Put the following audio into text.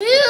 Yeah.